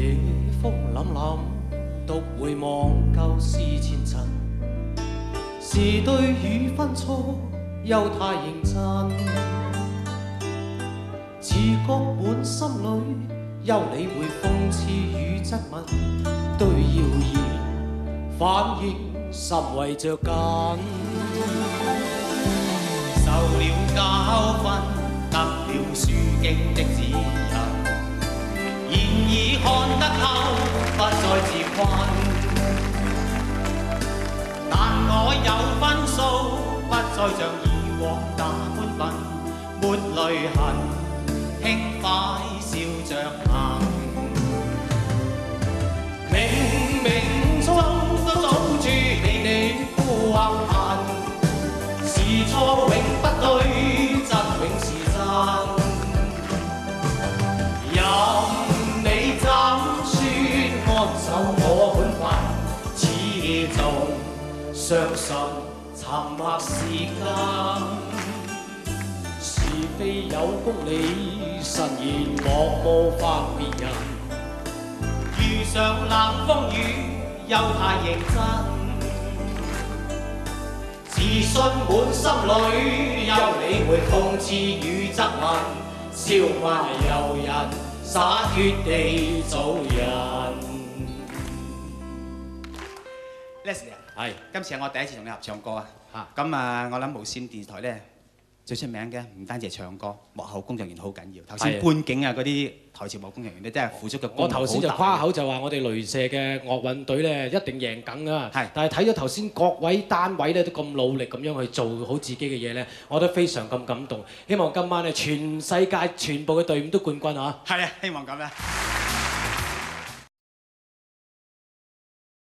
夜风凛凛，独回望旧事前尘。是对与分错，又太认真。自觉满心里，休理会讽刺与质问。对谣言反应，甚为着紧。受了教训，得了书经的指自困。但我有分数，不再像以往那般笨，沒淚痕，轻快笑着行。冥冥中都早注定你孤橫行。是錯相信沉默是金。是非有公理，慎言莫冒犯別人。遇上冷風雨，又太認真。自信滿心裏，休理會諷刺與質問，笑罵由人，灑脱地做人。係今次係我第一次同你合唱歌啊！嚇咁啊，我諗無線電台咧最出名嘅唔單止係唱歌，幕後工作人員好緊要。頭先觀景啊嗰啲台前幕工作人員咧，真係付出嘅功我頭先就誇口就話我哋雷射嘅樂運隊咧一定贏梗啊！係但係睇咗頭先各位單位咧都咁努力咁樣去做好自己嘅嘢咧，我都非常咁感動。希望今晚咧全世界全部嘅隊伍都冠軍啊！係啊，希望咁啦。